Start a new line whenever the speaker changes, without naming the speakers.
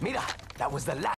Mira, that was the last.